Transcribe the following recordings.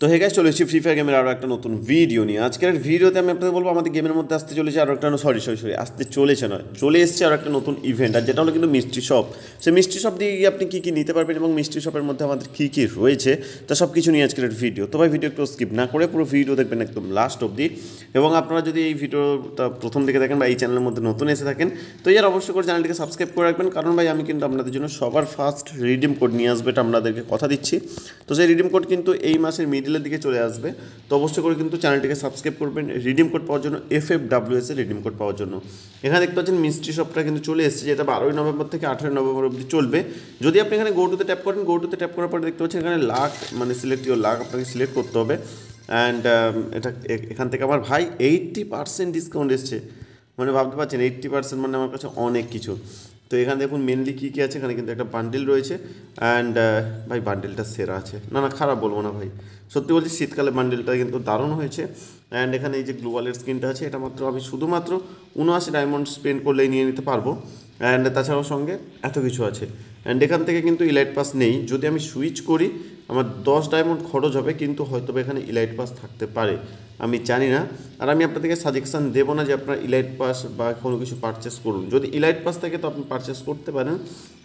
তো hey guys চলে এসেছি ফ্রি ফায়ার গেমের আরও একটা নতুন ভিডিও নিয়ে। আজকের ভিডিওতে আমি আপনাদের বলব, আমাদের গেমের মধ্যে আসতে চলেছে আরও একটা সরি সরি সরি আসতে চলেছে নয়। চলে এসেছে আরও একটা নতুন ইভেন্ট আর যেটা হলো কিন্তু মিষ্টি শপ সেই মিষ্টি শপ দিয়ে গিয়ে আপনি কী কী নিতে পারবেন এবং মিষ্টি শপের মধ্যে আমাদের কী কী রয়েছে, তা সব কিছু নিয়ে আজকের ভিডিও তো ভাই ভিডিও একটু স্কিপ না করে পুরো ভিডিও দেখবেন একদম লাস্ট অবধি। এবং আপনারা যদি এই ভিডিওটা প্রথম দিকে দেখেন বা এই চ্যানেলের মধ্যে নতুন এসে থাকেন, তো এর অবশ্যই করে চ্যানেলটিকে সাবস্ক্রাইব করে রাখবেন। কারণ ভাই, আমি কিন্তু আপনাদের জন্য সবার ফার্স্ট রিডিম কোড নিয়ে আসবে এটা আপনাদেরকে কথা দিচ্ছি। তো সেই রিডিম কোড কিন্তু এই মাসের মিডিলের দিকে চলে আসবে, তো অবশ্যই করে কিন্তু চ্যানেলটিকে সাবস্ক্রাইব করবেন রিডিম কোড পাওয়ার জন্য F F W S redeem code পাওয়ার জন্য। এখানে দেখতে পাচ্ছেন মিস্ট্রি শপটা কিন্তু চলে এসেছে, যেটা বারোই নভেম্বর থেকে আঠেরোই নভেম্বর অবধি চলবে। যদি আপনি এখানে গোটুতে ট্যাপ করেন গোটুতে ট্যাপ করার পরে দেখতে পাচ্ছেন এখানে লাখ মানে সিলেক্ট ইউর লাখ আপনাকে সিলেক্ট করতে হবে। অ্যান্ড এটা এখান থেকে আমার ভাই এইট্টি পার্সেন্ট ডিসকাউন্ট এসছে। মানে ভাবতে পারছেন এইট্টি পার্সেন্ট মানে আমার কাছে অনেক কিছু। তো এখানে দেখুন মেনলি কী কী আছে? এখানে কিন্তু একটা বান্ডেল রয়েছে অ্যান্ড ভাই বান্ডেলটা সেরা আছে। না না, খারাপ বলব না ভাই। সত্যি বলছি, শীতকালে বান্ডেলটা কিন্তু দারুণ হয়েছে। অ্যান্ড এখানে এই যে গ্লোবালের স্ক্রিনটা আছে, এটা মাত্র আমি শুধুমাত্র উনআশি ডায়মন্ড স্পেন্ড করলেই নিয়ে নিতে পারব। অ্যান্ড তাছাড়াও সঙ্গে এত কিছু আছে। অ্যান্ড এখান থেকে কিন্তু ইলাইট পাস নেই। যদি আমি সুইচ করি আমার দশ ডায়মন্ড খরচ হবে, কিন্তু হয়তো এখানে ইলাইট পাস থাকতে পারে। আমি জানি না। আর আমি আপনাদেরকে সাজেশন দেবো না যে আপনার ইলাইট পাস বা কোনো কিছু পারচেস করুন। যদি ইলাইট পাস থাকে, তো আপনি পারচেস করতে পারেন।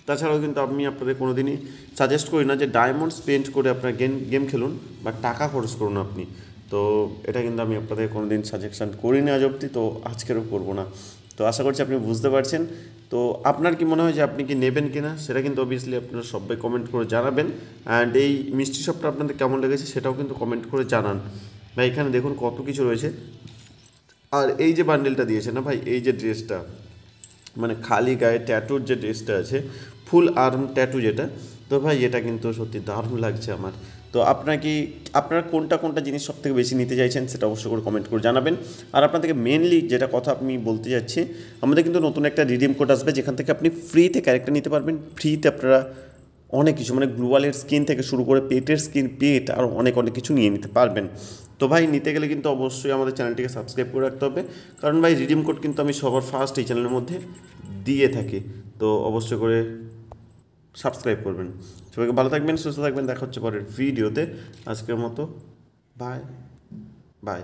তাছাড়াও কিন্তু আমি আপনাদের কোনো দিনই সাজেস্ট করি না যে ডায়মন্ড স্পেন্ড করে আপনার গেম গেম খেলুন বা টাকা খরচ করুন আপনি। তো এটা কিন্তু আমি আপনাদের কোনো দিন সাজেশন করি না আজ অবধি, তো আজকেরও করব না। তো আশা করছি আপনি বুঝতে পারছেন। তো আপনার কি মনে হয় যে আপনি কি নেবেন কি না সেটা কিন্তু অবভিয়াসলি আপনারা সবাই কমেন্ট করে জানাবেন। অ্যান্ড এই মিষ্টি শপটা আপনাদের কেমন লেগেছে সেটাও কিন্তু কমেন্ট করে জানান। ভাই, এখানে দেখুন কত কিছু রয়েছে। আর এই যে বান্ডেলটা দিয়েছে না ভাই, এই যে ড্রেসটা মানে খালি গায়ে ট্যাটুর যে ড্রেসটা আছে ফুল আর্ম ট্যাটু যেটা তো ভাই, এটা কিন্তু সত্যি দারুণ লাগছে আমার। তো আপনার কি, আপনারা কোনটা কোনটা জিনিস সব থেকে বেশি নিতে চাইছেন সেটা অবশ্যই করে কমেন্ট করে জানাবেন। আর আপনাদেরকে মেনলি যেটা কথা আমি বলতে যাচ্ছি, আমাদের কিন্তু নতুন একটা রিডিম কোড আসবে, যেখান থেকে আপনি ফ্রিতে ক্যারেক্টার নিতে পারবেন। ফ্রিতে আপনারা অনেক কিছু মানে গ্লোবালের স্কিন থেকে শুরু করে পেটের স্কিন পেট আর অনেক অনেক কিছু নিয়ে নিতে পারবেন। তো ভাই, নিতে গেলে কিন্তু অবশ্যই আমাদের চ্যানেলটিকে সাবস্ক্রাইব করে রাখতে হবে। কারণ ভাই রিডিম কোড কিন্তু আমি সবার ফার্স্ট এই চ্যানেলের মধ্যে দিয়ে থাকি। তো অবশ্যই করে সাবস্ক্রাইব করবেন। সবাইকে ভালো থাকবেন, সুস্থ থাকবেন। দেখা হচ্ছে পরের ভিডিওতে। আজকের মতো বাই বাই